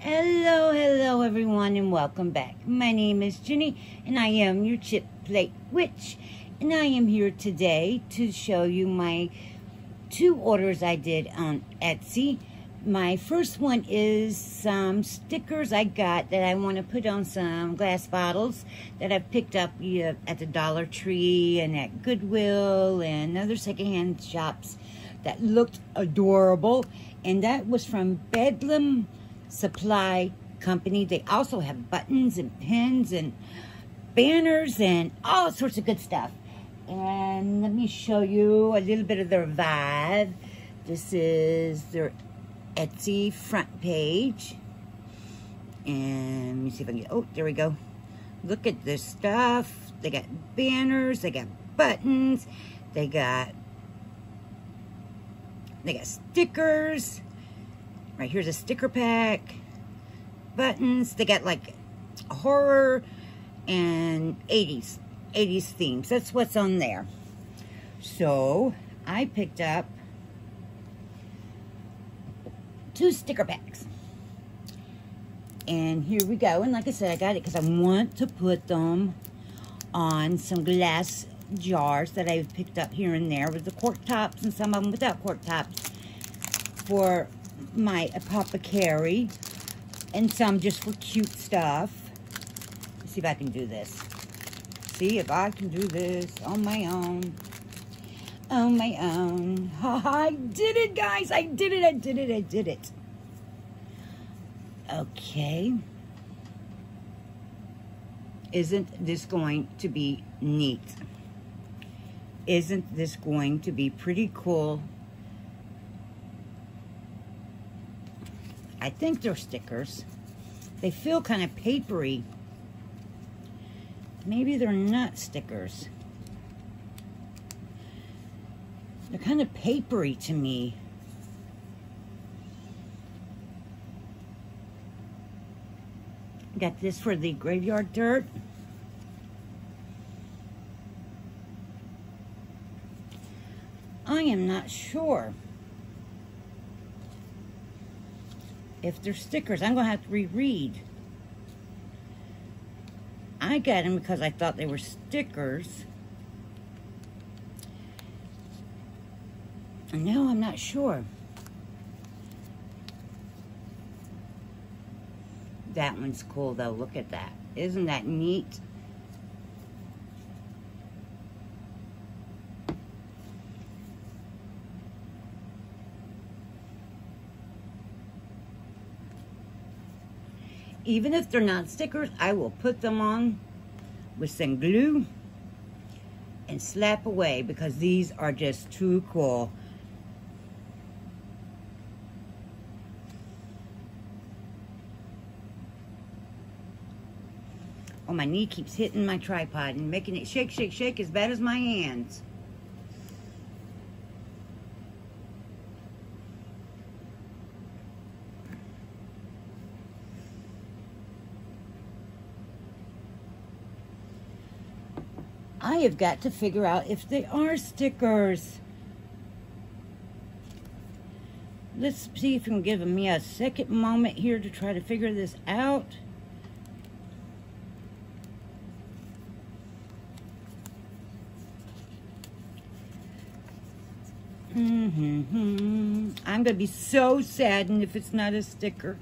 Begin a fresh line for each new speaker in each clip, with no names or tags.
Hello, hello everyone and welcome back. My name is Ginny and I am your chip plate witch and I am here today to show you my two orders I did on Etsy. My first one is some stickers I got that I want to put on some glass bottles that I picked up at the Dollar Tree and at Goodwill and other secondhand shops that looked adorable and that was from Bedlam Supply Company. They also have buttons and pins and banners and all sorts of good stuff. And let me show you a little bit of their vibe. This is their Etsy front page. And let me see if I can get, oh, there we go. Look at this stuff. They got banners, they got buttons, they got, they got stickers, Right, here's a sticker pack, buttons. They got like horror and 80s, 80s themes. That's what's on there. So I picked up two sticker packs. And here we go. And like I said, I got it because I want to put them on some glass jars that I've picked up here and there with the cork tops and some of them without cork tops for my apothecary and some just for cute stuff. Let's see if I can do this. See if I can do this on my own. On my own. I did it, guys. I did it. I did it. I did it. Okay. Isn't this going to be neat? Isn't this going to be pretty cool I think they're stickers. They feel kind of papery. Maybe they're not stickers. They're kind of papery to me. Got this for the graveyard dirt. I am not sure. If they're stickers. I'm going to have to reread. I got them because I thought they were stickers. And now I'm not sure. That one's cool though. Look at that. Isn't that neat? Even if they're not stickers, I will put them on with some glue and slap away because these are just too cool. Oh, my knee keeps hitting my tripod and making it shake, shake, shake as bad as my hands. Have got to figure out if they are stickers. Let's see if you can give me a second moment here to try to figure this out. Mm -hmm. I'm going to be so saddened if it's not a sticker.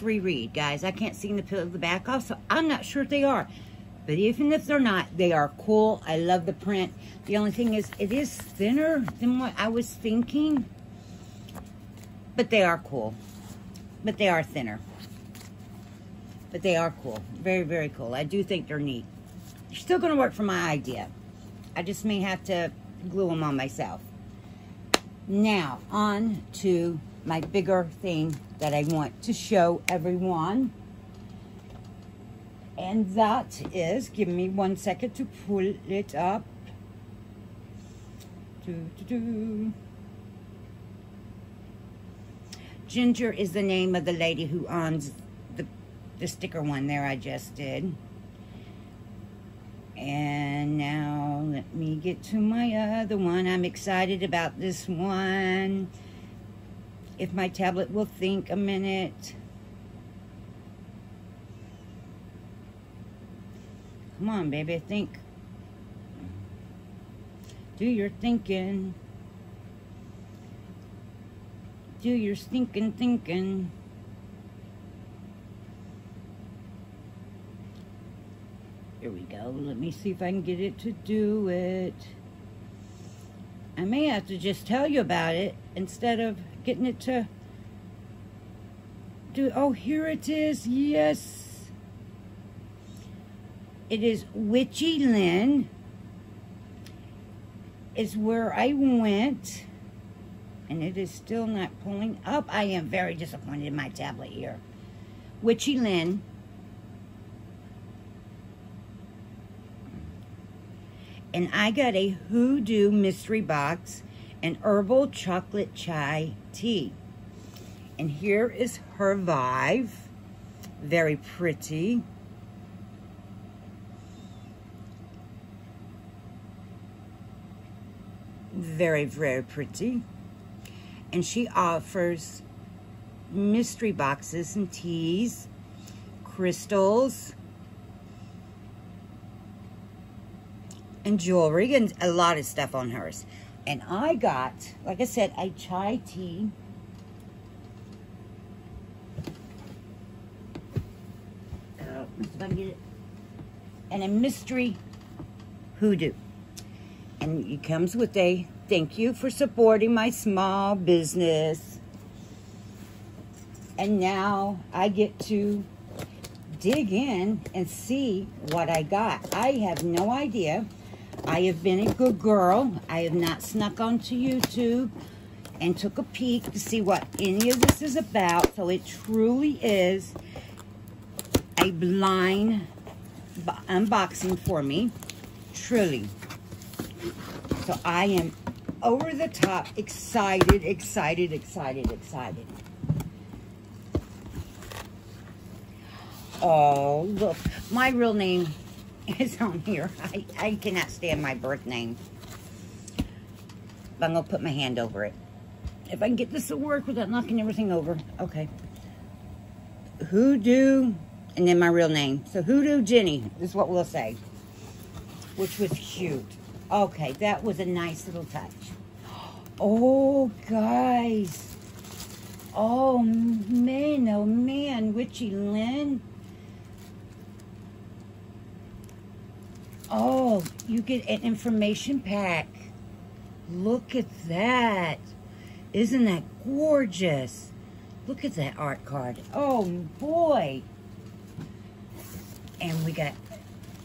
Reread, guys. I can't seem to peel the back off, so I'm not sure if they are. But even if they're not, they are cool. I love the print. The only thing is, it is thinner than what I was thinking. But they are cool. But they are thinner. But they are cool. Very, very cool. I do think they're neat. They're still going to work for my idea. I just may have to glue them on myself. Now, on to my bigger thing that I want to show everyone. And that is, give me one second to pull it up. Doo, doo, doo. Ginger is the name of the lady who owns the, the sticker one there I just did. And now let me get to my other one. I'm excited about this one. If my tablet will think a minute. Come on, baby, think. Do your thinking. Do your stinking thinking. Here we go. Let me see if I can get it to do it. I may have to just tell you about it instead of getting it to do. Oh, here it is. Yes. It is Witchy Lynn. Is where I went. And it is still not pulling up. I am very disappointed in my tablet here. Witchy Lynn and I got a hoodoo mystery box and herbal chocolate chai tea. And here is her vibe. Very pretty. Very, very pretty. And she offers mystery boxes and teas, crystals, and jewelry and a lot of stuff on hers. And I got, like I said, a chai tea. Oh. And a mystery hoodoo. And it comes with a thank you for supporting my small business. And now I get to dig in and see what I got. I have no idea I have been a good girl. I have not snuck onto YouTube and took a peek to see what any of this is about. So it truly is a blind unboxing for me. Truly. So I am over the top excited, excited, excited, excited. Oh, look. My real name is on here. I, I cannot stand my birth name. But I'm going to put my hand over it. If I can get this to work without knocking everything over. Okay. Hoodoo, and then my real name. So Hoodoo Ginny is what we'll say. Which was cute. Okay, that was a nice little touch. Oh, guys. Oh, man, oh, man. Witchy Lynn. Oh, you get an information pack. Look at that. Isn't that gorgeous? Look at that art card. Oh, boy. And we got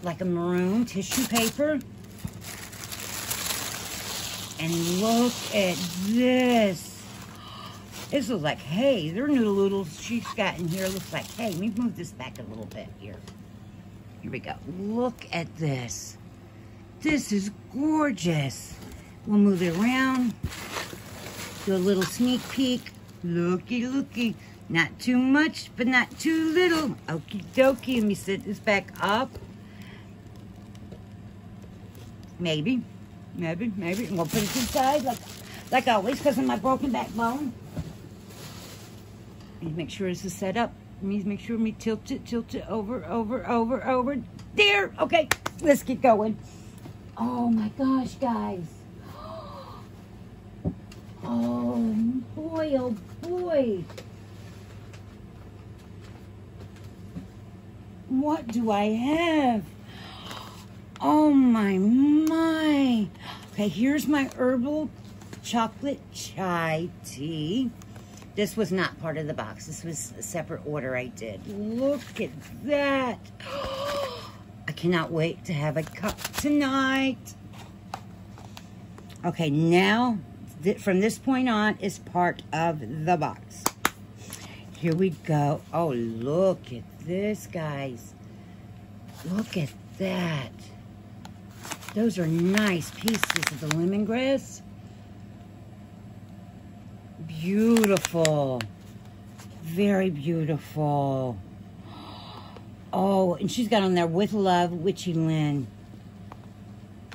like a maroon tissue paper. And look at this. This looks like, hey, their new little she's got in here looks like, hey, let me move this back a little bit here. Here we go. Look at this. This is gorgeous. We'll move it around. Do a little sneak peek. Looky, looky. Not too much, but not too little. Okie dokie. Let me set this back up. Maybe. Maybe, maybe. And we'll put it to the side like, like always because of my broken backbone. And make sure this is set up. Me make sure me tilt it, tilt it over, over, over, over. There. Okay, let's get going. Oh my gosh, guys. Oh boy, oh boy. What do I have? Oh my, my. Okay, here's my herbal chocolate chai tea. This was not part of the box. This was a separate order I did. Look at that. I cannot wait to have a cup tonight. Okay, now th from this point on is part of the box. Here we go. Oh, look at this, guys. Look at that. Those are nice pieces of the lemongrass. Beautiful. Very beautiful. Oh, and she's got on there with love, Witchy Lynn.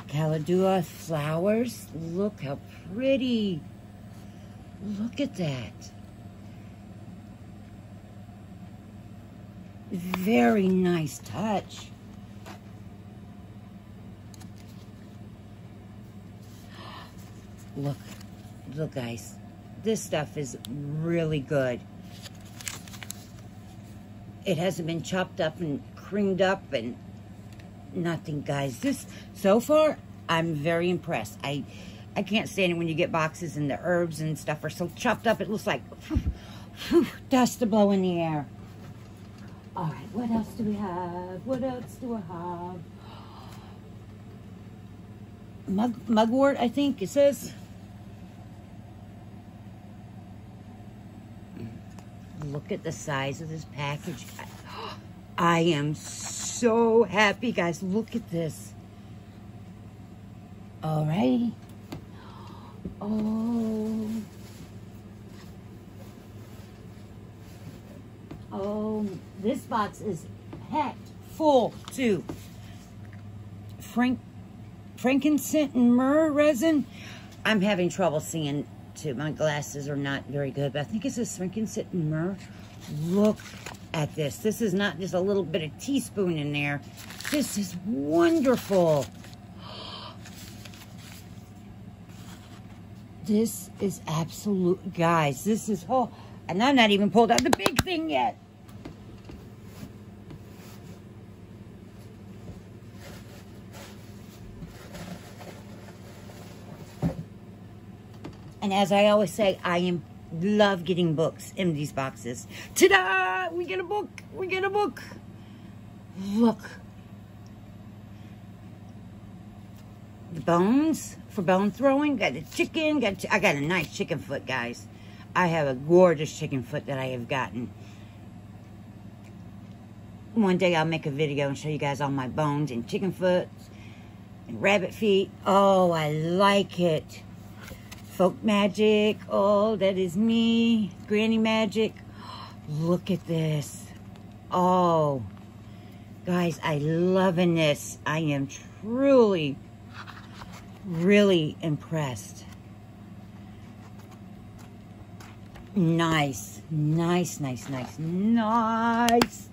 Calendula flowers. Look how pretty. Look at that. Very nice touch. Look, look guys, this stuff is really good. It hasn't been chopped up and creamed up and nothing, guys. This, so far, I'm very impressed. I I can't stand it when you get boxes and the herbs and stuff are so chopped up. It looks like whew, whew, dust to blow in the air. All right, what else do we have? What else do I have? Mug, mugwort, I think it says. Look at the size of this package. I am so happy, guys. Look at this. All righty. Oh. Oh, this box is packed full too. Frank, frankincense and myrrh resin. I'm having trouble seeing My glasses are not very good, but I think it's a frankincense and myrrh. Look at this. This is not just a little bit of teaspoon in there. This is wonderful. This is absolute, guys, this is, oh, and I'm not even pulled out the big thing yet. And as I always say, I am love getting books in these boxes. Ta-da! We get a book. We get a book. Look. The bones for bone throwing. Got the chicken. Got I got a nice chicken foot, guys. I have a gorgeous chicken foot that I have gotten. One day I'll make a video and show you guys all my bones and chicken foot and rabbit feet. Oh, I like it. Folk magic. Oh, that is me. Granny magic. Look at this. Oh, guys, I loving this. I am truly, really impressed. Nice, nice, nice, nice, nice.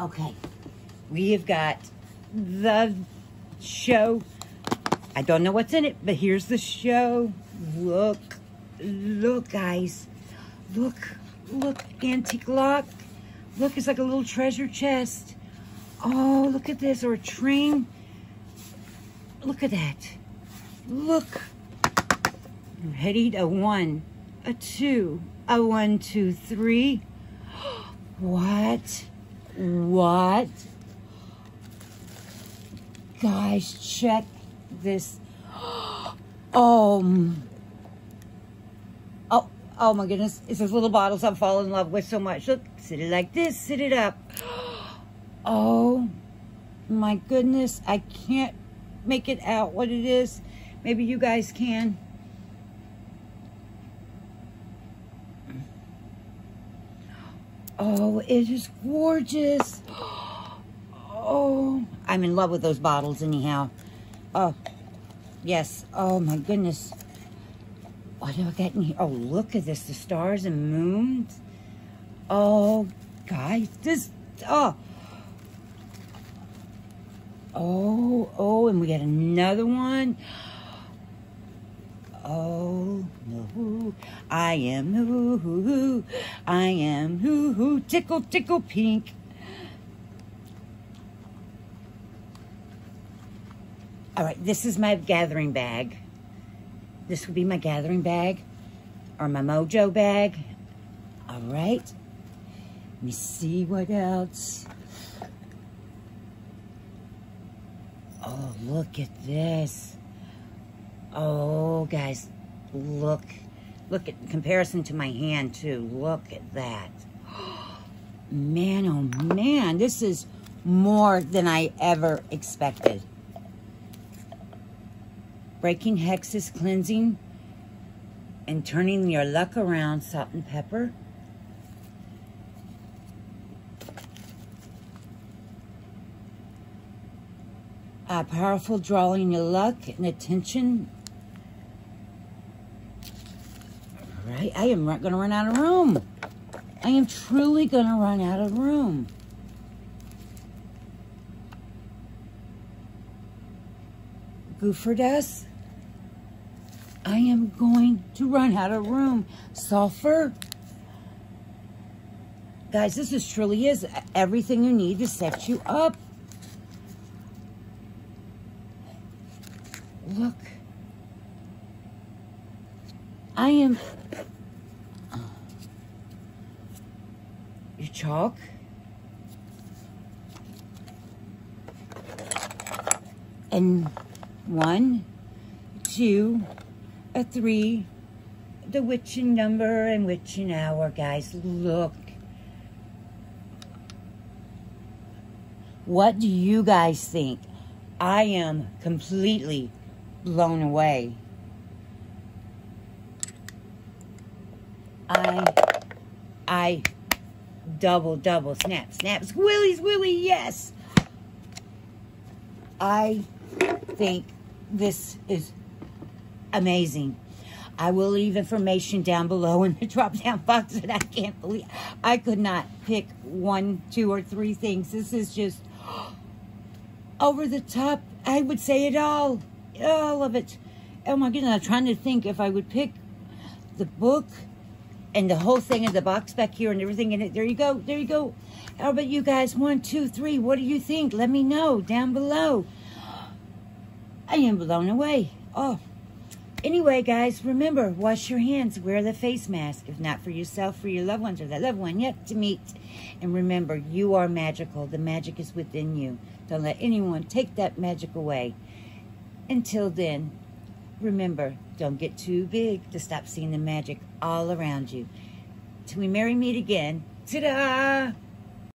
Okay, we have got the show. I don't know what's in it, but here's the show. Look, look, guys. Look, look, antique lock. Look, it's like a little treasure chest. Oh, look at this, or a train. Look at that. Look. Ready? A one, a two, a one, two, three. What? What? Guys, check this. Oh. Oh, oh my goodness. It's those little bottles I'm falling in love with so much. Look, sit it like this, sit it up. Oh my goodness. I can't make it out what it is. Maybe you guys can. Oh, it is gorgeous. Oh, I'm in love with those bottles anyhow. Oh, yes. Oh, my goodness. What do I got in here? Oh, look at this. The stars and moons. Oh, guys. This, oh. Oh, oh, and we got another one. Oh, no, I am hoo hoo hoo. I am hoo hoo tickle tickle pink. All right, this is my gathering bag. This would be my gathering bag or my mojo bag. All right. Let me see what else. Oh, look at this. Oh, guys, look. Look at comparison to my hand, too. Look at that. Man, oh man, this is more than I ever expected. Breaking Hexes Cleansing and turning your luck around, salt and pepper. Uh, powerful drawing your luck and attention. All right, I am going to run out of room. I am truly going to run out of room. Goofer dust. I am going to run out of room. Sulfur. Guys, this is truly is everything you need to set you up. Look. I am... Your chalk. And one, two, a three, the witching number and witching hour, guys. Look. What do you guys think? I am completely blown away. I, I, double, double, snap, snaps, willies, willy, yes. I think this is amazing. I will leave information down below in the drop-down box that I can't believe. I could not pick one, two, or three things. This is just over the top. I would say it all. All of it. Oh my goodness, I'm trying to think if I would pick the book and the whole thing in the box back here and everything in it. There you go. There you go. How about you guys? One, two, three. What do you think? Let me know down below. I am blown away. Oh. Anyway, guys, remember, wash your hands, wear the face mask, if not for yourself, for your loved ones or that loved one yet to meet. And remember, you are magical. The magic is within you. Don't let anyone take that magic away. Until then, remember, don't get too big to stop seeing the magic all around you. Till we merry meet again. Ta-da!